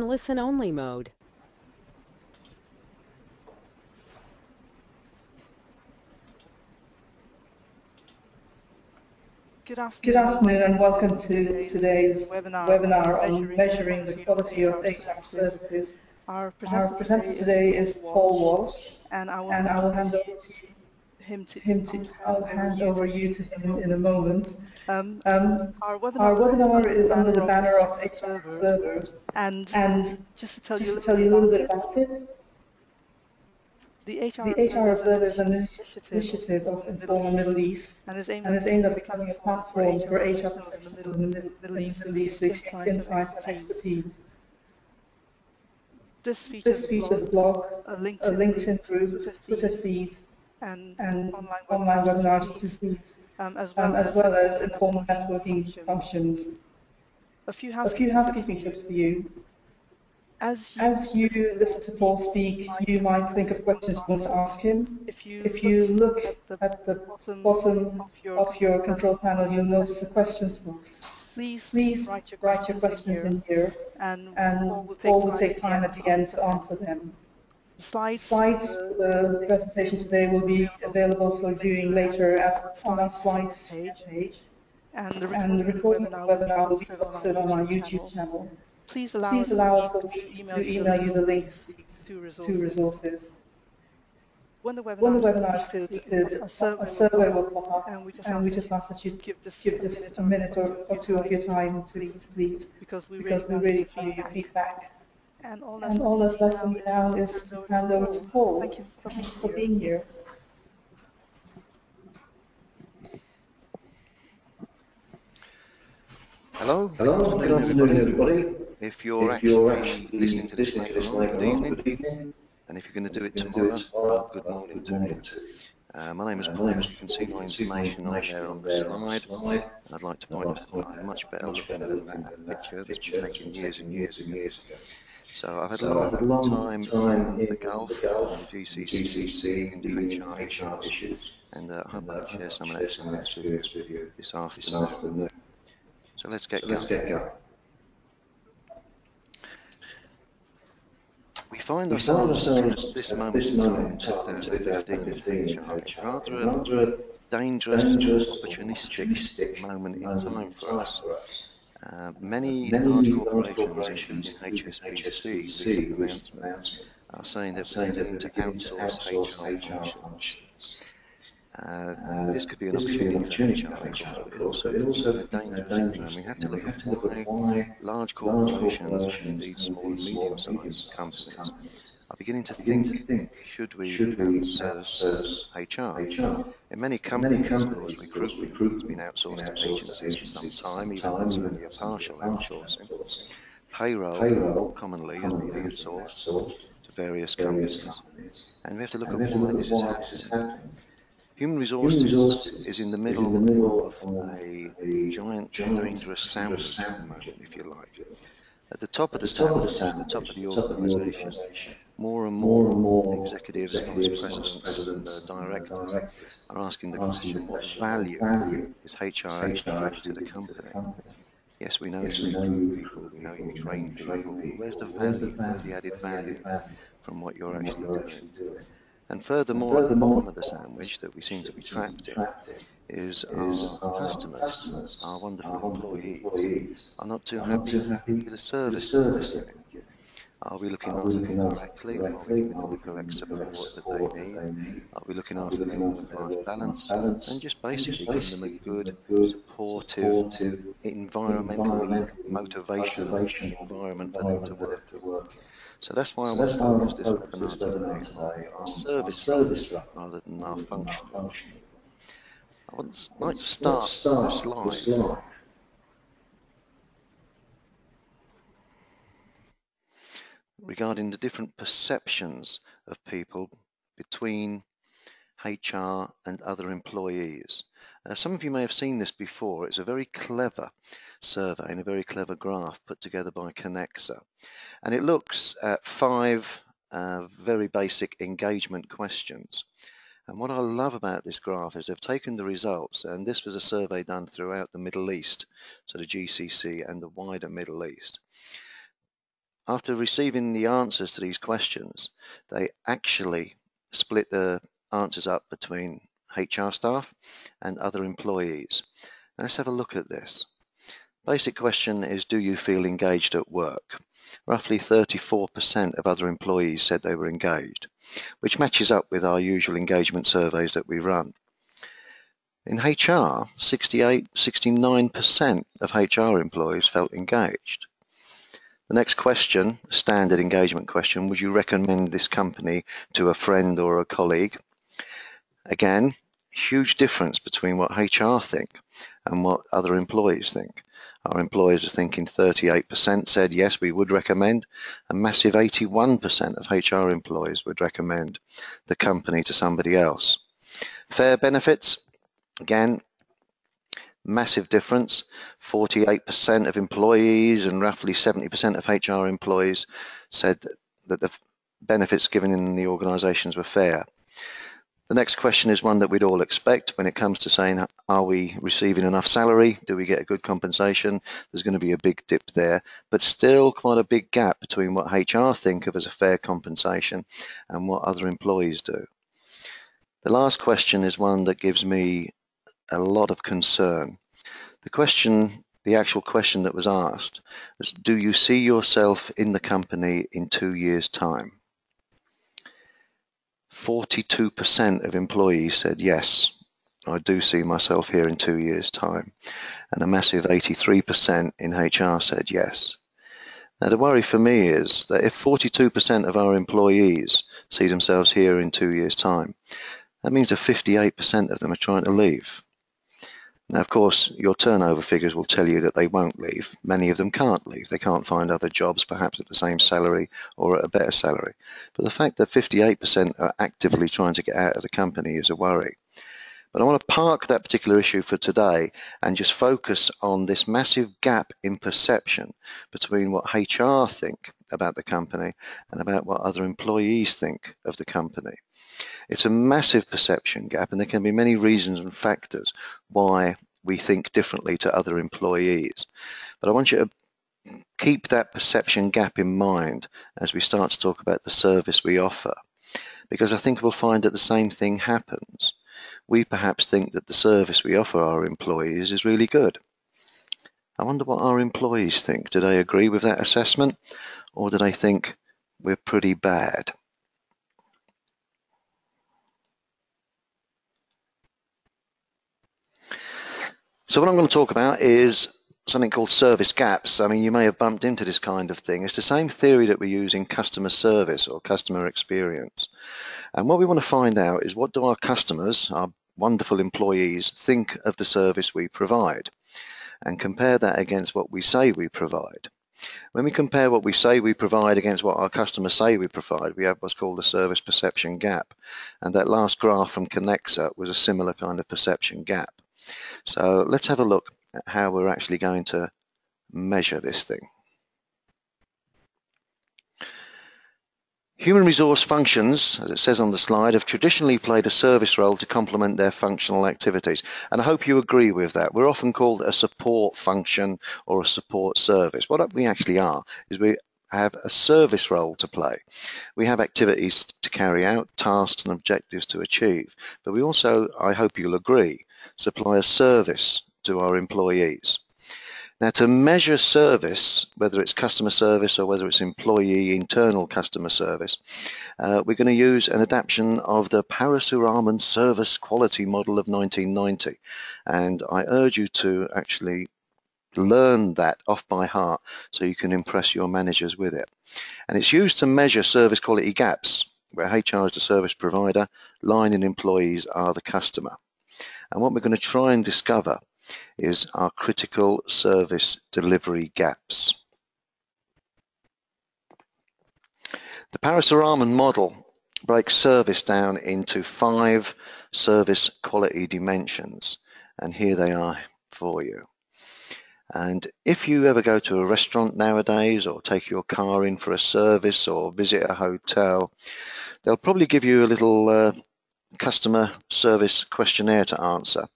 listen-only mode. Good afternoon, Good afternoon and welcome to today's webinar, webinar on measuring the quality of HR services. Our Our presenter, presenter today is Paul Walsh and I will, and I will hand over to him to him to, I'll hand over you to him in a moment. Um, Um, our webinar, our webinar is under the banner of HR Observer, Observers and and just to tell just you to tell you a little bit about it, the HR, the HR Observer is an initiative, initiative of Informa Middle East and is aimed and at is aimed at becoming a platform for HR professionals in the professionals in the Middle Middle East Middle East to exchange insights and expertise. This features, This features a blog, a a LinkedIn, LinkedIn Twitter group, Twitter feed, and, and online online webinars, webinars to feed, um, as well um, as well as informal networking functions. A few A housekeeping, few housekeeping tips for you. As you, As you listen to Paul speak, you might think of questions you want to ask him. if you, If you look at the at the bottom, of your, of your control panel, you'll notice a questions box. please, Please write your write your questions, questions in here, in here, and, and Paul will take, Paul will take time at the end to answer them. Slides, Slides for the presentation today will be available for viewing later at on our slides page. and the And the recording of the webinar will be posted on our YouTube channel. Please allow, Please us, allow us to to email, email you the links to to resources. resources. When the webinar, is completed, a survey, will pop up and we just and ask we that just you ask that you give this, give this a minute or, or two of your time to complete because we because we really really value your feedback. Feedback. And all that's, And all that's left for me now is to hand over to Paul. Thank you for being for here. being here. Hello. Hello, good afternoon, everybody. If you're If you're actually actually listening to this listening to this later good evening. good evening. And if you're going to do it tomorrow, do it tomorrow, good well, morning good to you. morning to you. Uh, my name is Uh, Paul. my name is You can see my You can see my information on there on on the there on the slide. slide. I'd like to point out point much better much looking better than looking that than that picture that's picture been taken years and years years and years ago. So I've had a So had a long long time time in the Gulf, the Gulf, GCC, GCC, dealing dealing with with HR issues. issues. And uh, I hope And I uh, can share some of that some of that experience with you with you this this afternoon. afternoon. So let's get So let's going. get going. We find We find ourselves ourselves at this moment this in time moment in time, 2015 in 2015 HR. It's rather a rather a dangerous, dangerous, opportunistic opportunistic moment in time for us. for us. Uh, many Many large large corporations, corporations, HSBC, HSBC, recent announcement, are saying that they're beginning to outsource outsource HR HR functions. Uh, this could be an this could be an opportunity opportunity for HR, but it also it also a could be a dangerous. We have to look at to look at why large large corporations and corporations indeed small and medium-sized medium-sized companies companies are beginning to think, should we should we outsource outsource HR? HR? In many Many companies, of companies, recruitment has been outsourced to outsourced to agencies for some agencies for time, some even time, it's even only a it's only a partial outsourcing. outsourcing. Payroll, Payroll commonly, has been outsourced outsourced to various various companies. companies. And we have to look And at we have to why this is why this is happening. Human Human resources resources is in the middle in the middle of a a giant, giant, dangerous sandwich at sandwich moment, at the if you like. if you like. At the top of the the top of the sandwich, at the top of the top of the organisation, more and more and more executives, vice executives, vice presidents, and uh, directors directors are asking the question, what value value is HR actually to the bringing to the company? Yes, we know Yes, you recruit people, we know you train people, where's the value? Where's the value? added the added value from what you're actually doing? And furthermore, at the bottom of the sandwich that we seem to be seem to be trapped in is our customers, our wonderful employees, are not too happy with the service that we're Are we looking after them correctly? Are we giving them the correct them support that they need? Are we looking after looking their after their work-life work-life balance? And just basically giving them a good, supportive, environmentally motivational environment for them to them work. So that's why I want to why I want focus this webinar today on our service rather than our function. I would like to start with a slide. Regarding the different perceptions of people between HR and other employees. Uh, some of you may have seen this before. It's a very clever survey and a very clever graph put together by Kenexa. And it looks at five uh, very basic engagement questions. And what I love about this graph is they've taken the results, and this was a survey done throughout the Middle East, so the GCC and the wider Middle East. After receiving the answers to these questions, they actually split the answers up between HR staff and other employees. Now let's have a look at this. Basic question is, do you feel engaged at work? Roughly 34% of other employees said they were engaged, which matches up with our usual engagement surveys that we run. In HR, 68, 69% of HR employees felt engaged. The next question, standard engagement question, would you recommend this company to a friend or a colleague? Again, huge difference between what HR think and what other employees think. Our employers are thinking 38% said yes, we would recommend. A massive 81% of HR employees would recommend the company to somebody else. Fair benefits, again, massive difference. 48% of employees and roughly 70% of HR employees said that the benefits given in the organisations were fair. The next question is one that we'd all expect when it comes to saying, are we receiving enough salary? Do we get a good compensation? There's going to be a big dip there, but still quite a big gap between what HR think of as a fair compensation and what other employees do. The last question is one that gives me a lot of concern. The question, the actual question that was asked was, do you see yourself in the company in two years' time? 42% of employees said yes, I do see myself here in two years' time. And a massive 83% in HR said yes. Now, the worry for me is that if 42% of our employees see themselves here in two years' time, that means that 58% of them are trying to leave. Now, of course, your turnover figures will tell you that they won't leave. Many of them can't leave. They can't find other jobs, perhaps at the same salary or at a better salary. But the fact that 58% are actively trying to get out of the company is a worry. But I want to park that particular issue for today and just focus on this massive gap in perception between what HR think about the company and about what other employees think of the company. It's a massive perception gap and there can be many reasons and factors why we think differently to other employees. But I want you to keep that perception gap in mind as we start to talk about the service we offer. Because I think we'll find that the same thing happens. We perhaps think that the service we offer our employees is really good. I wonder what our employees think. Do they agree with that assessment or do they think we're pretty bad? So what I'm going to talk about is something called service gaps. I mean, you may have bumped into this kind of thing. It's the same theory that we use in customer service or customer experience. And what we want to find out is what do our customers, our wonderful employees, think of the service we provide and compare that against what we say we provide. When we compare what we say we provide against what our customers say we provide, we have what's called the service perception gap. And that last graph from Kenexa was a similar kind of perception gap. So let's have a look at how we're actually going to measure this thing. Human resource functions, as it says on the slide, have traditionally played a service role to complement their functional activities. And I hope you agree with that. We're often called a support function or a support service. What we actually are is we have a service role to play. We have activities to carry out, tasks and objectives to achieve. But we also, I hope you'll agree, supply a service to our employees. Now to measure service, whether it's customer service or whether it's employee internal customer service, uh, we're going to use an adaptation of the Parasuraman service quality model of 1990. And I urge you to actually learn that off by heart so you can impress your managers with it. And it's used to measure service quality gaps where HR is the service provider, line and employees are the customer. And what we're going to try and discover is our critical service delivery gaps. The Parasuraman model breaks service down into five service quality dimensions, and here they are for you. And if you ever go to a restaurant nowadays or take your car in for a service or visit a hotel, they'll probably give you a little uh, customer service questionnaire to answer.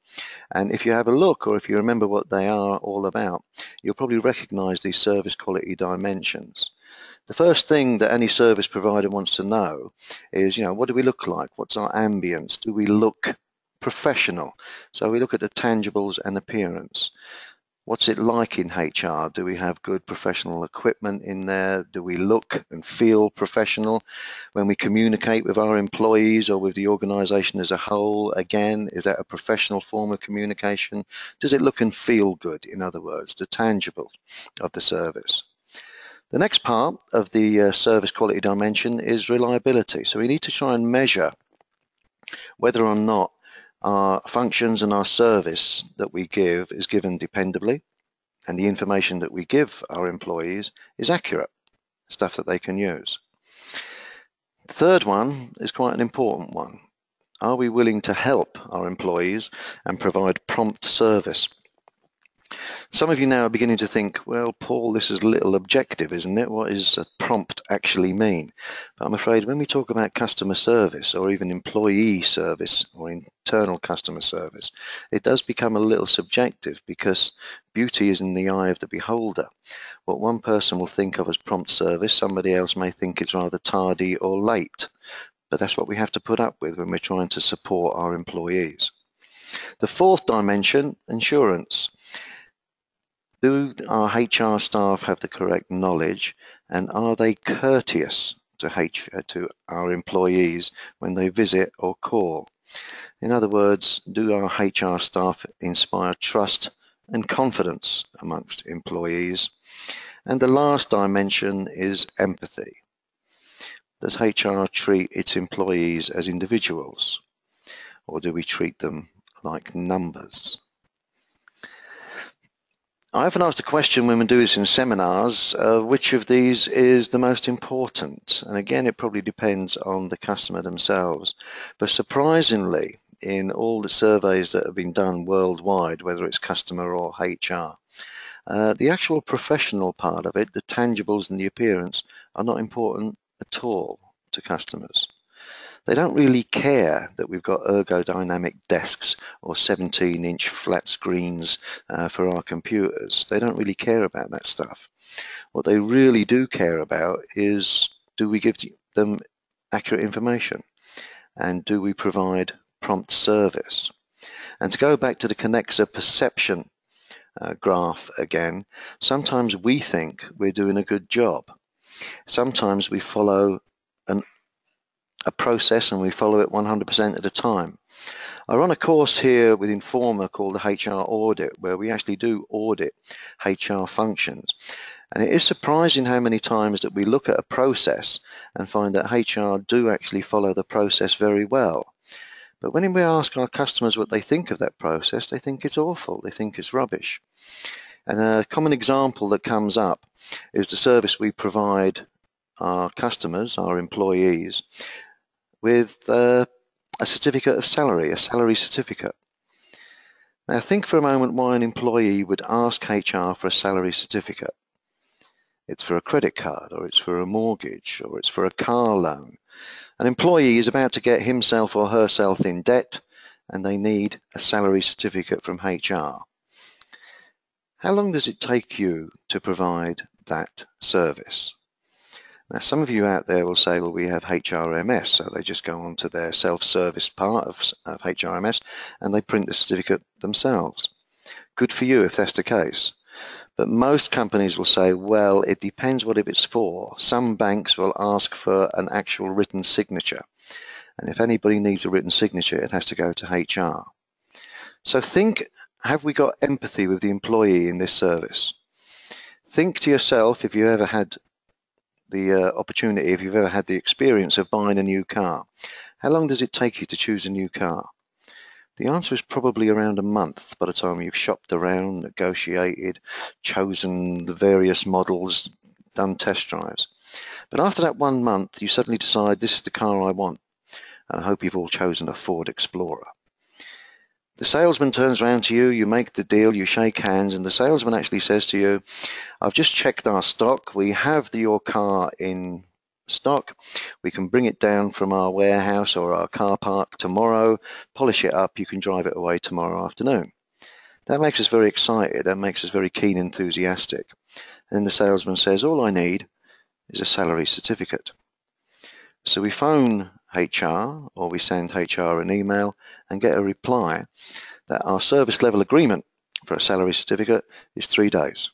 And if you have a look or if you remember what they are all about, you'll probably recognize these service quality dimensions. The first thing that any service provider wants to know is, you know, what do we look like? What's our ambience? Do we look professional? So we look at the tangibles and appearance. What's it like in HR? Do we have good professional equipment in there? Do we look and feel professional when we communicate with our employees or with the organization as a whole? Again, is that a professional form of communication? Does it look and feel good, in other words, the tangible of the service? The next part of the uh, service quality dimension is reliability. So we need to try and measure whether or not our functions and our service that we give is given dependably and the information that we give our employees is accurate, stuff that they can use. The third one is quite an important one. Are we willing to help our employees and provide prompt service? Some of you now are beginning to think, well, Paul, this is a little objective, isn't it? What does a prompt actually mean? But I'm afraid when we talk about customer service or even employee service or internal customer service, it does become a little subjective because beauty is in the eye of the beholder. What one person will think of as prompt service, somebody else may think it's rather tardy or late. But that's what we have to put up with when we're trying to support our employees. The fourth dimension, assurance. Do our HR staff have the correct knowledge and are they courteous to, H, uh, to our employees when they visit or call? In other words, do our HR staff inspire trust and confidence amongst employees? And the last dimension is empathy. Does HR treat its employees as individuals or do we treat them like numbers? I often ask the question when we do this in seminars, uh, which of these is the most important? And again, it probably depends on the customer themselves. But surprisingly, in all the surveys that have been done worldwide, whether it's customer or HR, uh, the actual professional part of it, the tangibles and the appearance, are not important at all to customers. They don't really care that we've got ergodynamic desks or 17 inch flat screens uh, for our computers. They don't really care about that stuff. What they really do care about is do we give them accurate information and do we provide prompt service? And to go back to the Kenexa perception uh, graph again, sometimes we think we're doing a good job. Sometimes we follow a process and we follow it 100% at a time. I run a course here with Informa called the HR Audit, where we actually do audit HR functions. And it is surprising how many times that we look at a process and find that HR do actually follow the process very well. But when we ask our customers what they think of that process, they think it's awful, they think it's rubbish. And a common example that comes up is the service we provide our customers, our employees, with uh, a certificate of salary, a salary certificate. Now think for a moment why an employee would ask HR for a salary certificate. It's for a credit card or it's for a mortgage or it's for a car loan. An employee is about to get himself or herself in debt and they need a salary certificate from HR. How long does it take you to provide that service? Now, some of you out there will say, well, we have HRMS, so they just go onto their self-service part of, of HRMS and they print the certificate themselves. Good for you if that's the case. But most companies will say, well, it depends what it's for. Some banks will ask for an actual written signature. And if anybody needs a written signature, it has to go to HR. So think, have we got empathy with the employee in this service? Think to yourself, if you ever had the uh, opportunity, if you've ever had the experience of buying a new car, how long does it take you to choose a new car? The answer is probably around a month by the time you've shopped around, negotiated, chosen the various models, done test drives. But after that one month, you suddenly decide this is the car I want. And I hope you've all chosen a Ford Explorer. The salesman turns around to you, you make the deal, you shake hands, and the salesman actually says to you, I've just checked our stock. We have the, your car in stock. We can bring it down from our warehouse or our car park tomorrow, polish it up, you can drive it away tomorrow afternoon. That makes us very excited, that makes us very keen, enthusiastic. And the salesman says, all I need is a salary certificate. So we phone HR or we send HR an email and get a reply that our service level agreement for a salary certificate is three days.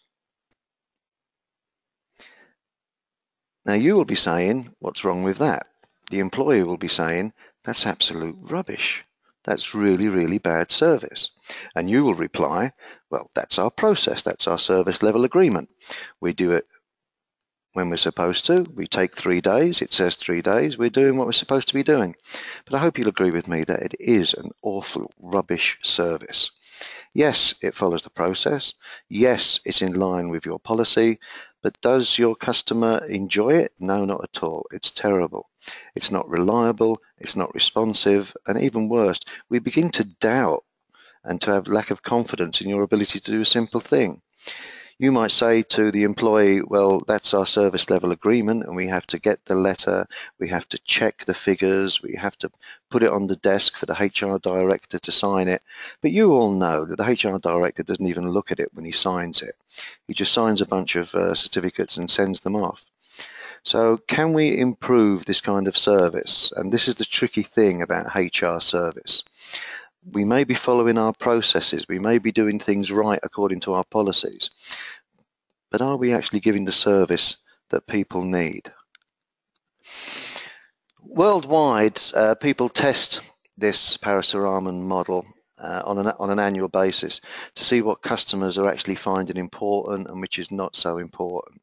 Now you will be saying, what's wrong with that? The employer will be saying, that's absolute rubbish. That's really, really bad service. And you will reply, well, that's our process. That's our service level agreement. We do it when we're supposed to. We take three days. It says three days. We're doing what we're supposed to be doing. But I hope you'll agree with me that it is an awful rubbish service. Yes, it follows the process. Yes, it's in line with your policy. But does your customer enjoy it? No, not at all. It's terrible. It's not reliable. It's not responsive. And even worse, we begin to doubt and to have lack of confidence in your ability to do a simple thing. You might say to the employee, well, that's our service level agreement and we have to get the letter, we have to check the figures, we have to put it on the desk for the HR director to sign it. But you all know that the HR director doesn't even look at it when he signs it. He just signs a bunch of uh, certificates and sends them off. So can we improve this kind of service? And this is the tricky thing about HR service we may be following our processes, we may be doing things right according to our policies, but are we actually giving the service that people need? Worldwide, uh, people test this Parasuraman model uh, on, an, on an annual basis to see what customers are actually finding important and which is not so important.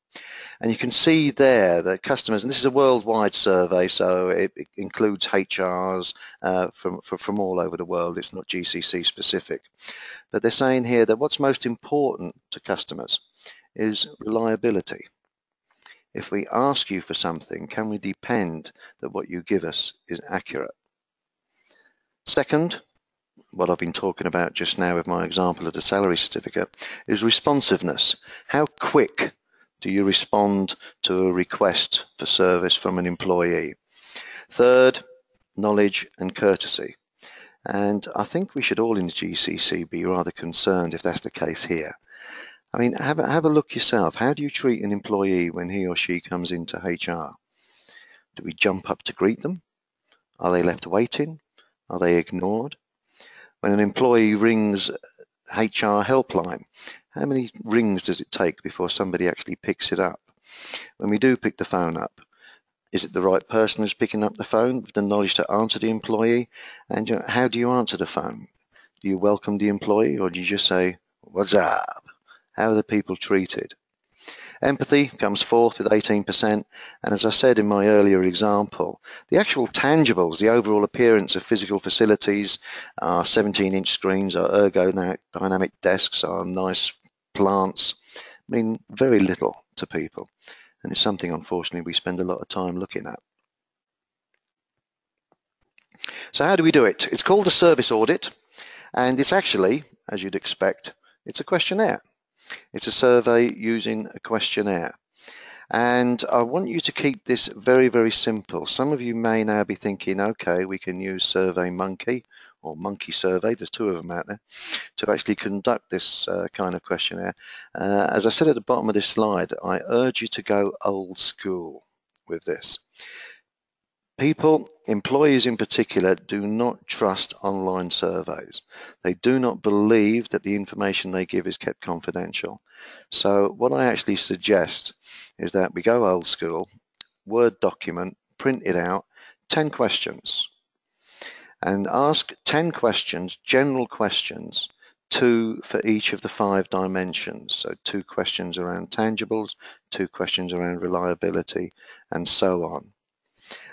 And you can see there that customers, and this is a worldwide survey, so it, it includes HRs uh, from, from, from all over the world. It's not GCC specific. But they're saying here that what's most important to customers is reliability. If we ask you for something, can we depend that what you give us is accurate? Second, what I've been talking about just now with my example of the salary certificate is responsiveness. How quick do you respond to a request for service from an employee? Third, knowledge and courtesy. And I think we should all in the GCC be rather concerned if that's the case here. I mean, have a, have a look yourself. How do you treat an employee when he or she comes into HR? Do we jump up to greet them? Are they left waiting? Are they ignored? When an employee rings HR helpline, how many rings does it take before somebody actually picks it up? When we do pick the phone up, is it the right person who's picking up the phone with the knowledge to answer the employee? And you know, how do you answer the phone? Do you welcome the employee or do you just say, what's up? How are the people treated? Empathy comes fourth with 18%. And as I said in my earlier example, the actual tangibles, the overall appearance of physical facilities, our 17 inch screens, our ergodynamic desks, our nice plants mean very little to people. And it's something, unfortunately, we spend a lot of time looking at. So how do we do it? It's called a service audit, and it's actually, as you'd expect, it's a questionnaire. It's a survey using a questionnaire. And I want you to keep this very, very simple. Some of you may now be thinking, okay, we can use Survey Monkey or Monkey Survey, there's two of them out there, to actually conduct this uh, kind of questionnaire. Uh, as I said at the bottom of this slide, I urge you to go old school with this. People, employees in particular, do not trust online surveys. They do not believe that the information they give is kept confidential. So what I actually suggest is that we go old school, Word document, print it out, 10 questions, and ask 10 questions, general questions, two for each of the five dimensions. So two questions around tangibles, two questions around reliability, and so on.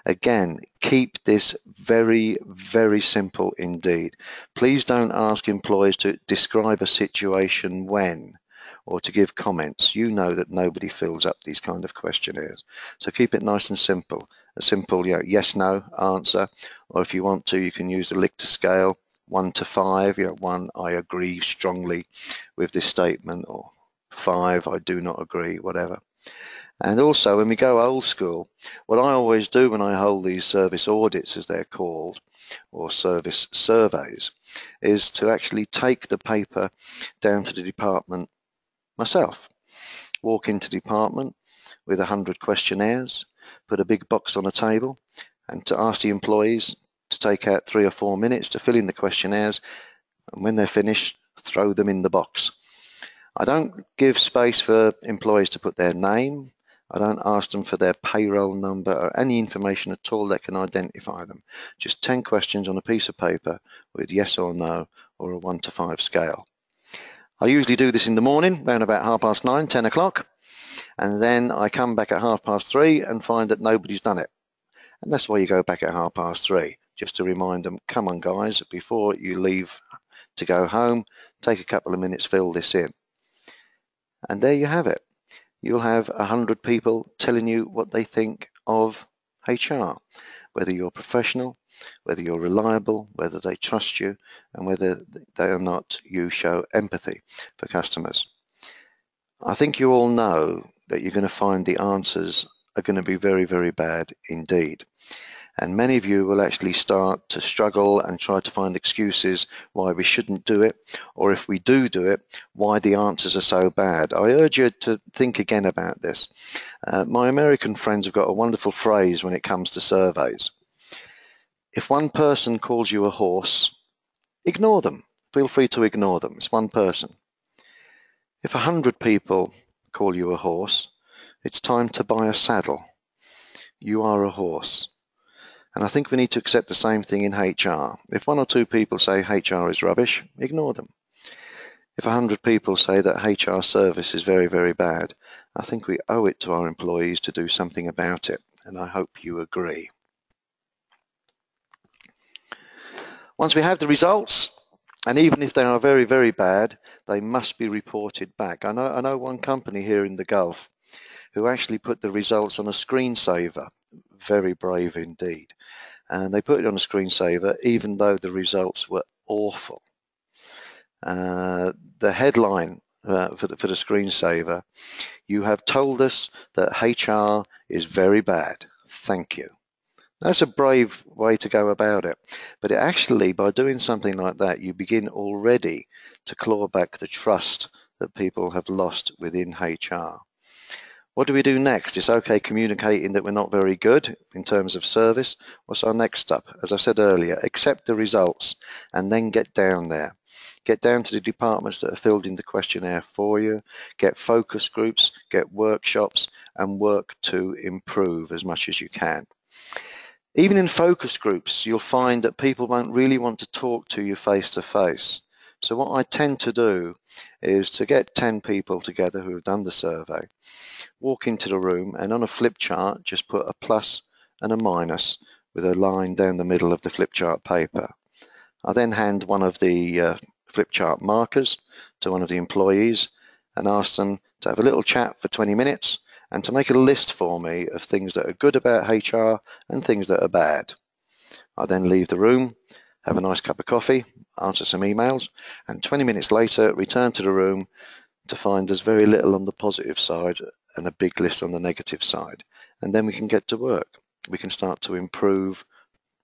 Again, keep this very, very simple indeed. Please don't ask employees to describe a situation when or to give comments. You know that nobody fills up these kind of questionnaires. So keep it nice and simple. A simple you know, yes, no answer. Or if you want to, you can use the Likert scale, one to five. You know, one, I agree strongly with this statement, or five, I do not agree, whatever. And also when we go old school, what I always do when I hold these service audits, as they're called, or service surveys, is to actually take the paper down to the department myself. Walk into department, with 100 questionnaires, put a big box on a table, and to ask the employees to take out three or four minutes to fill in the questionnaires, and when they're finished, throw them in the box. I don't give space for employees to put their name. I don't ask them for their payroll number or any information at all that can identify them. Just 10 questions on a piece of paper with yes or no or a one to five scale. I usually do this in the morning, around about half past nine, 10 o'clock, and then I come back at half past three and find that nobody's done it. And that's why you go back at half past three, just to remind them, come on guys, before you leave to go home, take a couple of minutes, fill this in. And there you have it. You'll have a hundred people telling you what they think of HR, whether you're professional, whether you're reliable, whether they trust you, and whether they or not you show empathy for customers. I think you all know that you're going to find the answers are going to be very, very bad indeed. And many of you will actually start to struggle and try to find excuses why we shouldn't do it, or if we do do it, why the answers are so bad. I urge you to think again about this. Uh, my American friends have got a wonderful phrase when it comes to surveys. If one person calls you a horse, ignore them. Feel free to ignore them. It's one person. If a hundred people call you a horse, it's time to buy a saddle. You are a horse. And I think we need to accept the same thing in HR. If one or two people say HR is rubbish, ignore them. If a hundred people say that HR service is very, very bad, I think we owe it to our employees to do something about it. And I hope you agree. Once we have the results, and even if they are very, very bad, they must be reported back. I know, I know one company here in the Gulf who actually put the results on a screensaver. Very brave indeed. And they put it on a screensaver even though the results were awful. Uh, the headline uh, for, the, for the screensaver, you have told us that HR is very bad. Thank you. That's a brave way to go about it. But it actually, by doing something like that, you begin already to claw back the trust that people have lost within HR. What do we do next? It's okay communicating that we're not very good in terms of service. What's our next step? As I said earlier, accept the results and then get down there. Get down to the departments that are filled in the questionnaire for you, get focus groups, get workshops and work to improve as much as you can. Even in focus groups, you'll find that people won't really want to talk to you face to face. So what I tend to do is to get 10 people together who have done the survey, walk into the room and on a flip chart, just put a plus and a minus with a line down the middle of the flip chart paper. I then hand one of the uh, flip chart markers to one of the employees and ask them to have a little chat for 20 minutes and to make a list for me of things that are good about HR and things that are bad. I then leave the room have a nice cup of coffee, answer some emails, and 20 minutes later return to the room to find there's very little on the positive side and a big list on the negative side. And then we can get to work. We can start to improve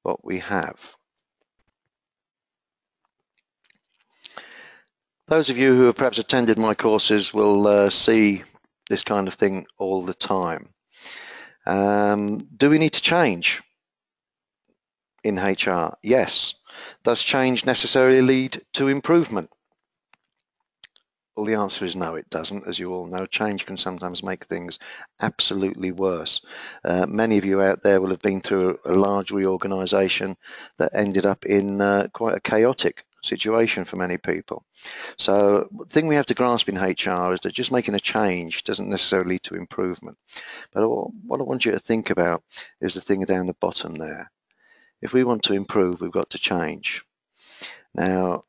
what we have. Those of you who have perhaps attended my courses will uh, see this kind of thing all the time. Um, do we need to change in HR? Yes. Does change necessarily lead to improvement? Well, the answer is no, it doesn't. As you all know, change can sometimes make things absolutely worse. Uh, many of you out there will have been through a large reorganization that ended up in uh, quite a chaotic situation for many people. So the thing we have to grasp in HR is that just making a change doesn't necessarily lead to improvement. But what I want you to think about is the thing down the bottom there. If we want to improve, we've got to change. Now,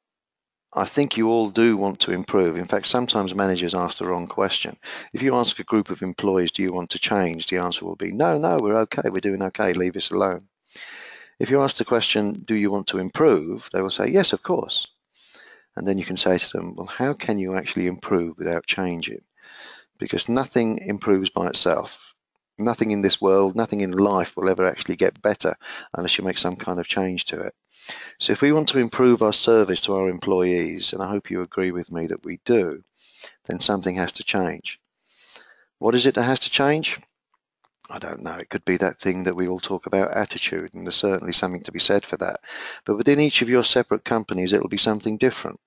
I think you all do want to improve. In fact, sometimes managers ask the wrong question. If you ask a group of employees, do you want to change? The answer will be, no, no, we're okay, we're doing okay, leave us alone. If you ask the question, do you want to improve? They will say, yes, of course. And then you can say to them, well, how can you actually improve without changing? Because nothing improves by itself nothing in this world, nothing in life will ever actually get better unless you make some kind of change to it. So if we want to improve our service to our employees, and I hope you agree with me that we do, then something has to change. What is it that has to change? I don't know. It could be that thing that we all talk about, attitude, and there's certainly something to be said for that. But within each of your separate companies, it'll be something different.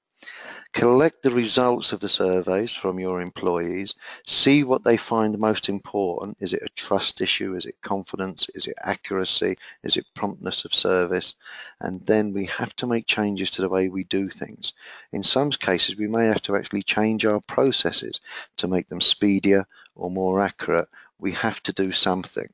Collect the results of the surveys from your employees, see what they find most important. Is it a trust issue? Is it confidence? Is it accuracy? Is it promptness of service? And then we have to make changes to the way we do things. In some cases, we may have to actually change our processes to make them speedier or more accurate. We have to do something.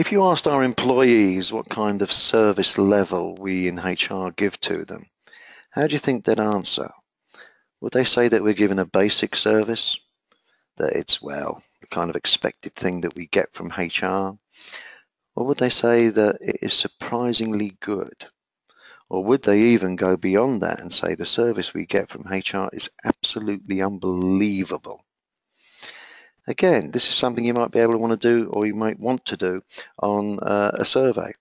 If you asked our employees what kind of service level we in HR give to them, how do you think they'd answer? Would they say that we're given a basic service? That it's, well, the kind of expected thing that we get from HR? Or would they say that it is surprisingly good? Or would they even go beyond that and say the service we get from HR is absolutely unbelievable? Again, this is something you might be able to want to do or you might want to do on uh, a survey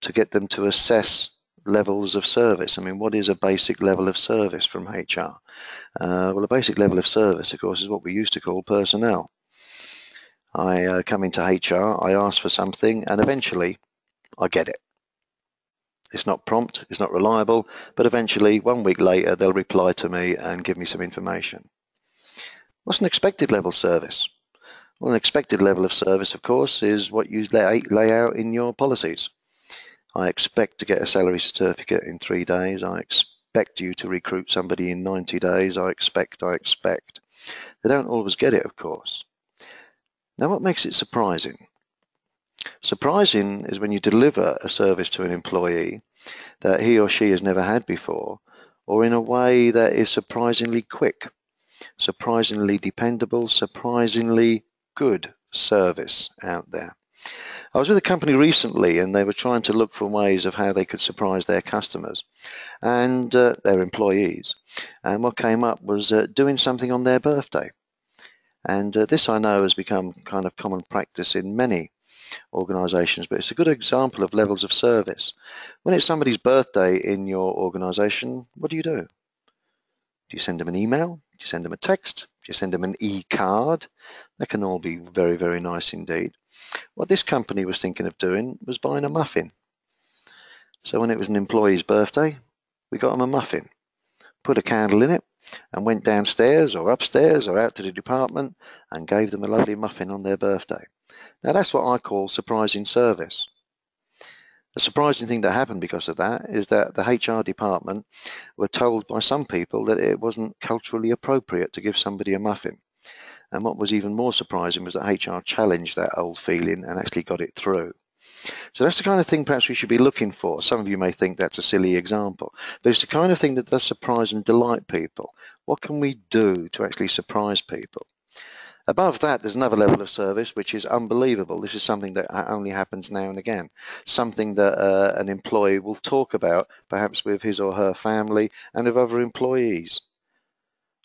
to get them to assess levels of service. I mean, what is a basic level of service from HR? Uh, well, a basic level of service, of course, is what we used to call personnel. I uh, come into HR, I ask for something, and eventually I get it. It's not prompt, it's not reliable, but eventually, one week later, they'll reply to me and give me some information. What's an expected level service? Well, an expected level of service, of course, is what you lay, lay out in your policies. I expect to get a salary certificate in three days. I expect you to recruit somebody in 90 days. I expect, I expect. They don't always get it, of course. Now, what makes it surprising? Surprising is when you deliver a service to an employee that he or she has never had before, or in a way that is surprisingly quick surprisingly dependable, surprisingly good service out there. I was with a company recently and they were trying to look for ways of how they could surprise their customers and uh, their employees. And what came up was uh, doing something on their birthday. And uh, this I know has become kind of common practice in many organizations, but it's a good example of levels of service. When it's somebody's birthday in your organization, what do you do? Do you send them an email? Do you send them a text? You send them an e-card? That can all be very, very nice indeed. What this company was thinking of doing was buying a muffin. So when it was an employee's birthday, we got them a muffin, put a candle in it, and went downstairs or upstairs or out to the department and gave them a lovely muffin on their birthday. Now that's what I call surprising service. The surprising thing that happened because of that is that the HR department were told by some people that it wasn't culturally appropriate to give somebody a muffin. And what was even more surprising was that HR challenged that old feeling and actually got it through. So that's the kind of thing perhaps we should be looking for. Some of you may think that's a silly example, but it's the kind of thing that does surprise and delight people. What can we do to actually surprise people? Above that, there's another level of service which is unbelievable. This is something that only happens now and again. Something that uh, an employee will talk about, perhaps with his or her family and with other employees.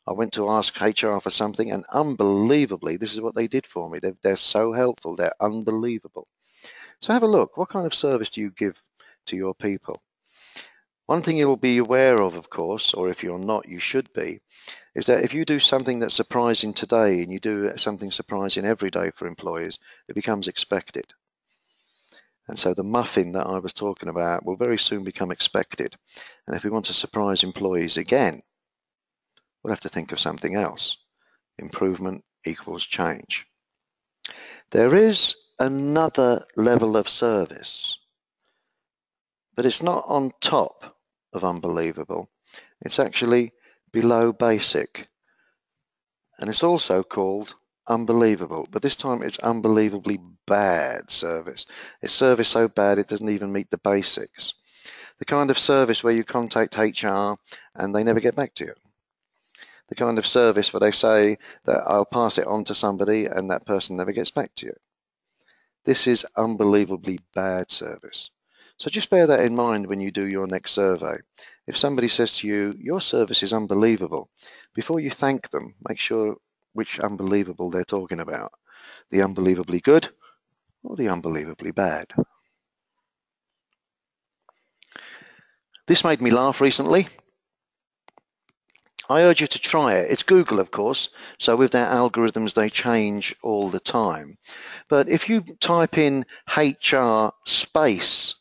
I went to ask HR for something, and unbelievably, this is what they did for me. They're, they're so helpful. They're unbelievable. So have a look. What kind of service do you give to your people? One thing you'll be aware of, of course, or if you're not, you should be, is that if you do something that's surprising today and you do something surprising every day for employees, it becomes expected. And so the muffin that I was talking about will very soon become expected. And if we want to surprise employees again, we'll have to think of something else. Improvement equals change. There is another level of service, but it's not on top of unbelievable. It's actually below basic. And it's also called unbelievable, but this time it's unbelievably bad service. It's service so bad it doesn't even meet the basics. The kind of service where you contact HR and they never get back to you. The kind of service where they say that I'll pass it on to somebody and that person never gets back to you. This is unbelievably bad service. So just bear that in mind when you do your next survey. If somebody says to you, your service is unbelievable, before you thank them, make sure which unbelievable they're talking about. The unbelievably good or the unbelievably bad. This made me laugh recently. I urge you to try it. It's Google, of course, so with their algorithms, they change all the time. But if you type in HR space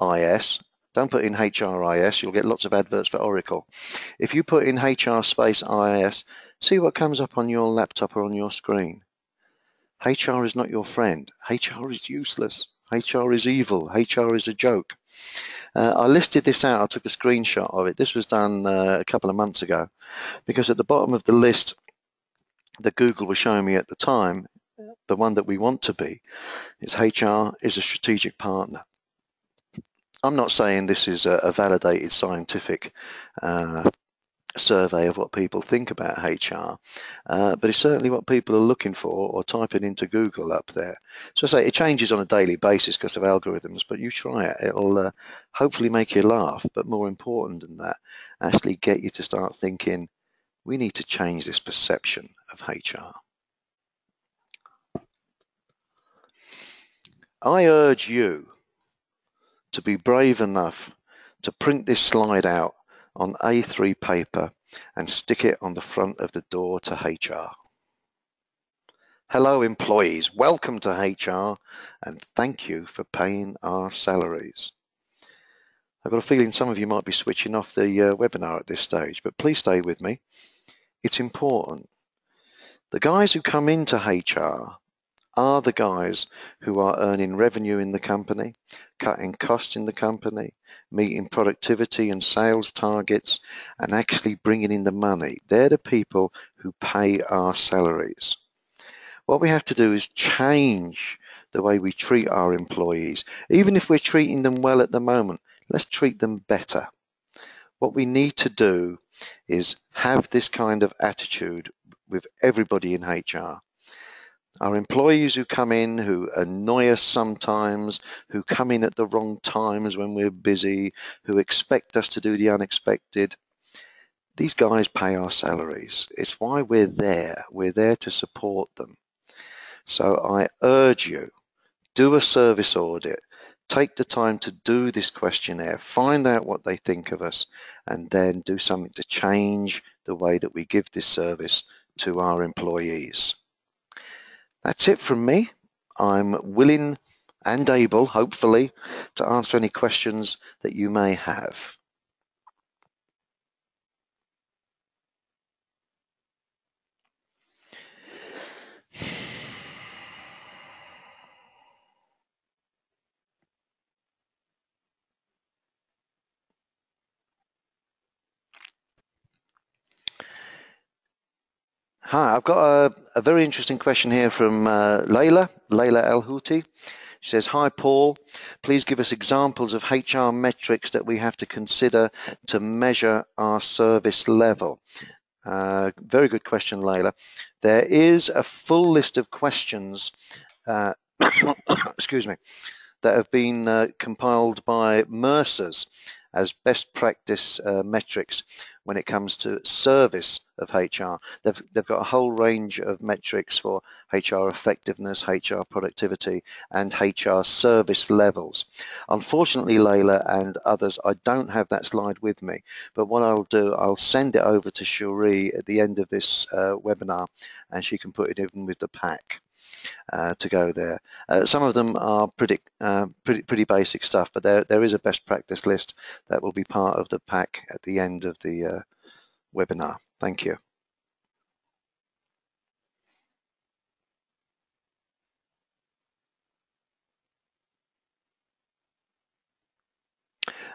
IS, don't put in HRIS, you'll get lots of adverts for Oracle. If you put in HR space IS, see what comes up on your laptop or on your screen. HR is not your friend. HR is useless. HR is evil. HR is a joke. Uh, I listed this out. I took a screenshot of it. This was done uh, a couple of months ago because at the bottom of the list that Google was showing me at the time, the one that we want to be, is HR is a strategic partner. I'm not saying this is a, a validated scientific uh, survey of what people think about HR, uh, but it's certainly what people are looking for or typing into Google up there. So I say it changes on a daily basis because of algorithms, but you try it. It'll uh, hopefully make you laugh, but more important than that, actually get you to start thinking, we need to change this perception of HR. I urge you to be brave enough to print this slide out on A3 paper and stick it on the front of the door to HR. Hello employees, welcome to HR and thank you for paying our salaries. I've got a feeling some of you might be switching off the uh, webinar at this stage, but please stay with me. It's important. The guys who come into HR are the guys who are earning revenue in the company, cutting costs in the company, meeting productivity and sales targets, and actually bringing in the money. They're the people who pay our salaries. What we have to do is change the way we treat our employees. Even if we're treating them well at the moment, let's treat them better. What we need to do is have this kind of attitude with everybody in HR. Our employees who come in, who annoy us sometimes, who come in at the wrong times when we're busy, who expect us to do the unexpected, these guys pay our salaries. It's why we're there. We're there to support them. So I urge you, do a service audit, take the time to do this questionnaire, find out what they think of us, and then do something to change the way that we give this service to our employees. That's it from me. I'm willing and able, hopefully, to answer any questions that you may have. Hi, I've got a, a, very interesting question here from uh, Layla, Layla El Houthi. She says, Hi, Paul. Please give us examples of HR metrics that we have to consider to measure our service level. Uh, very good question, Layla. There is a full list of questions, uh, excuse me, that have been uh, compiled by Mercer's as best practice uh, metrics when it comes to service of HR. They've, they've got a whole range of metrics for HR effectiveness, HR productivity, and HR service levels. Unfortunately, Layla and others, I don't have that slide with me, but what I'll do, I'll send it over to Cherie at the end of this uh, webinar, and she can put it in with the pack uh, to go there. Uh, some of them are pretty, uh, pretty, pretty basic stuff, but there, there is a best practice list that will be part of the pack at the end of the uh, webinar. Thank you.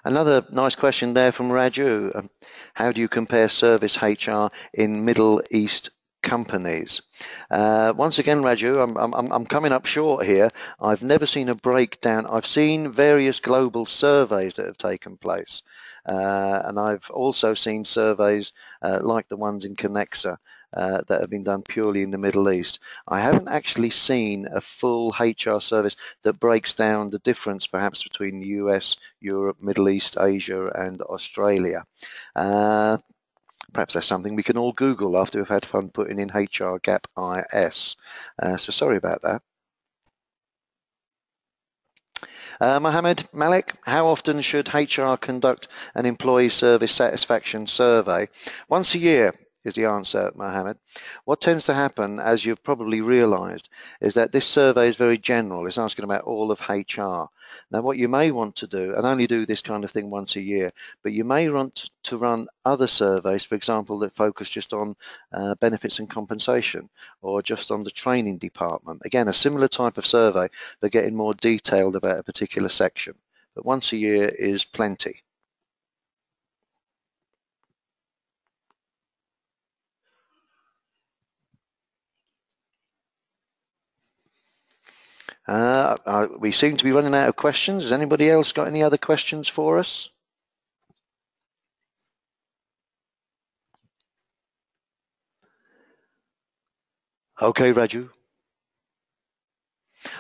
Another nice question there from Raju. Um, how do you compare service HR in Middle East companies. Uh, once again, Raju, I'm, I'm, I'm coming up short here. I've never seen a breakdown. I've seen various global surveys that have taken place. Uh, and I've also seen surveys uh, like the ones in Kenexa uh, that have been done purely in the Middle East. I haven't actually seen a full HR service that breaks down the difference perhaps between the US, Europe, Middle East, Asia and Australia. Perhaps that's something we can all Google after we've had fun putting in HR Gap IS. Uh, so sorry about that. Uh, Mohammed Malik, how often should HR conduct an employee service satisfaction survey? Once a year is the answer, Mohammed. What tends to happen, as you've probably realised, is that this survey is very general. It's asking about all of HR. Now, what you may want to do, and only do this kind of thing once a year, but you may want to run other surveys, for example, that focus just on uh, benefits and compensation, or just on the training department. Again, a similar type of survey, but getting more detailed about a particular section. But once a year is plenty. Uh, uh, we seem to be running out of questions. Has anybody else got any other questions for us? Okay, Raju.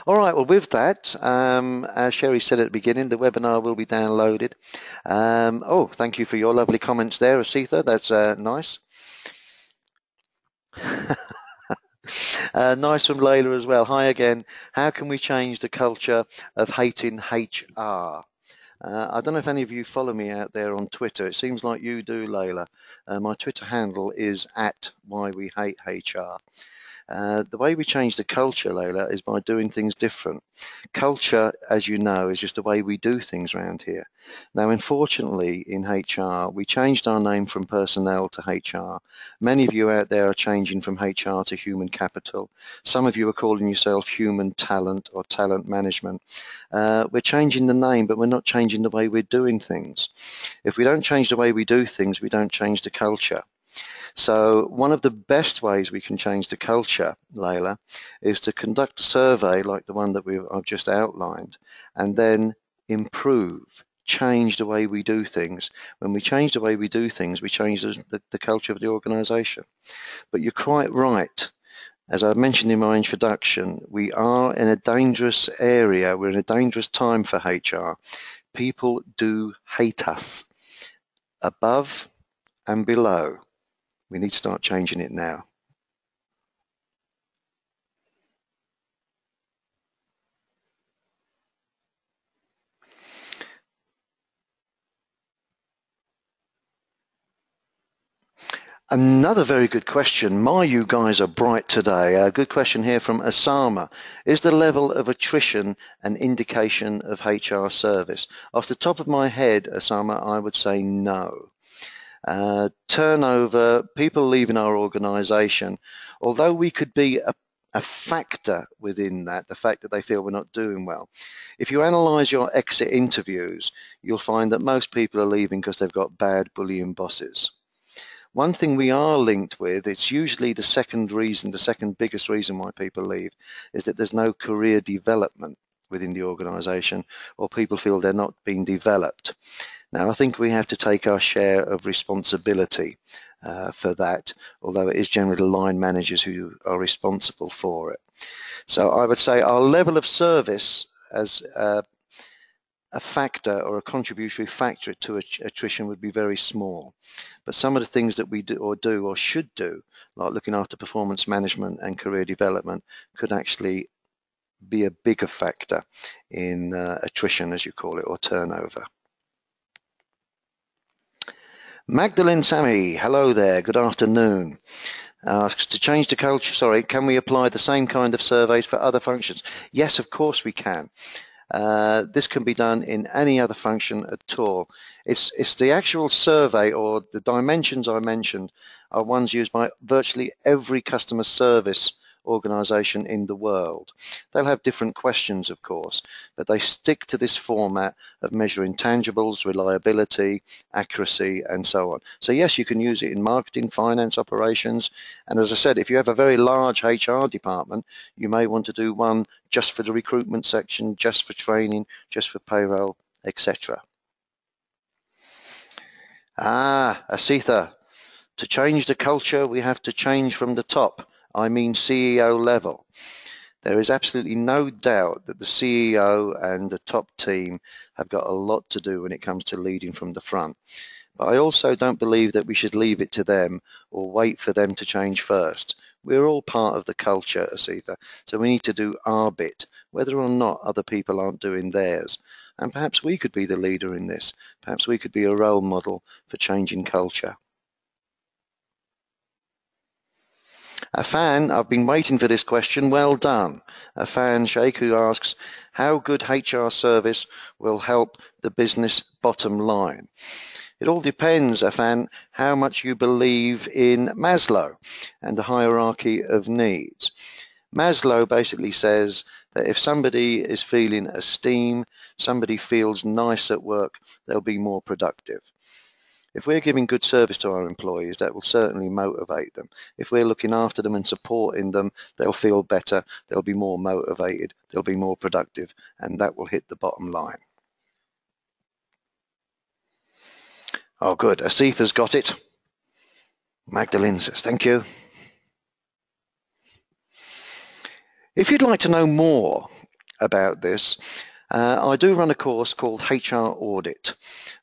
All right, well, with that, um, as Sherry said at the beginning, the webinar will be downloaded. Um, oh, thank you for your lovely comments there, Asitha. That's uh, nice. Uh, nice from Layla as well. Hi again. How can we change the culture of hating HR? Uh, I don't know if any of you follow me out there on Twitter. It seems like you do, Layla. Uh, my Twitter handle is at why we hate HR. Uh, the way we change the culture, Layla, is by doing things different. Culture, as you know, is just the way we do things around here. Now, unfortunately, in HR, we changed our name from personnel to HR. Many of you out there are changing from HR to human capital. Some of you are calling yourself human talent or talent management. Uh, we're changing the name, but we're not changing the way we're doing things. If we don't change the way we do things, we don't change the culture. So one of the best ways we can change the culture, Layla, is to conduct a survey like the one that we've, I've just outlined and then improve, change the way we do things. When we change the way we do things, we change the, the, the culture of the organization. But you're quite right. As I mentioned in my introduction, we are in a dangerous area. We're in a dangerous time for HR. People do hate us above and below. We need to start changing it now. Another very good question. My, you guys are bright today. A good question here from Asama. Is the level of attrition an indication of HR service? Off the top of my head, Asama, I would say no. Uh, turnover, people leaving our organization, although we could be a, a factor within that, the fact that they feel we're not doing well. If you analyze your exit interviews, you'll find that most people are leaving because they've got bad bullying bosses. One thing we are linked with, it's usually the second reason, the second biggest reason why people leave, is that there's no career development within the organization or people feel they're not being developed. Now, I think we have to take our share of responsibility uh, for that, although it is generally the line managers who are responsible for it. So I would say our level of service as uh, a factor or a contributory factor to attrition would be very small. But some of the things that we do or do or should do, like looking after performance management and career development, could actually be a bigger factor in uh, attrition, as you call it, or turnover. Magdalene Sammy, hello there, good afternoon. Asks to change the culture, sorry, can we apply the same kind of surveys for other functions? Yes, of course we can. Uh, this can be done in any other function at all. It's, it's the actual survey or the dimensions I mentioned are ones used by virtually every customer service organization in the world. They'll have different questions, of course, but they stick to this format of measuring tangibles, reliability, accuracy, and so on. So yes, you can use it in marketing, finance, operations, and as I said, if you have a very large HR department, you may want to do one just for the recruitment section, just for training, just for payroll, etc. Ah, Asitha, to change the culture, we have to change from the top. I mean CEO level. There is absolutely no doubt that the CEO and the top team have got a lot to do when it comes to leading from the front. But I also don't believe that we should leave it to them or wait for them to change first. We're all part of the culture, Asitha, so we need to do our bit whether or not other people aren't doing theirs. And perhaps we could be the leader in this. Perhaps we could be a role model for changing culture. Afan, I've been waiting for this question, well done. Afan, Sheikh, who asks, how good HR service will help the business bottom line? It all depends, Afan, how much you believe in Maslow and the hierarchy of needs. Maslow basically says that if somebody is feeling esteem, somebody feels nice at work, they'll be more productive. If we're giving good service to our employees, that will certainly motivate them. If we're looking after them and supporting them, they'll feel better, they'll be more motivated, they'll be more productive, and that will hit the bottom line. Oh, good. Asitha's got it. Magdalene says, thank you. If you'd like to know more about this, uh, I do run a course called HR Audit.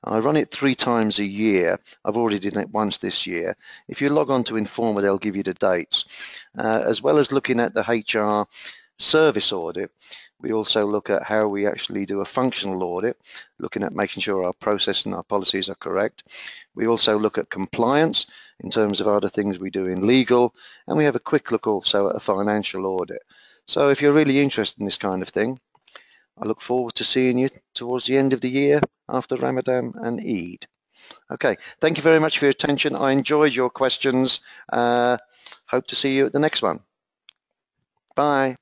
I run it three times a year. I've already done it once this year. If you log on to Informa, they'll give you the dates. Uh, as well as looking at the HR service audit, we also look at how we actually do a functional audit, looking at making sure our process and our policies are correct. We also look at compliance in terms of other things we do in legal, and we have a quick look also at a financial audit. So if you're really interested in this kind of thing, I look forward to seeing you towards the end of the year after Ramadan and Eid. Okay, thank you very much for your attention. I enjoyed your questions. Uh, hope to see you at the next one. Bye.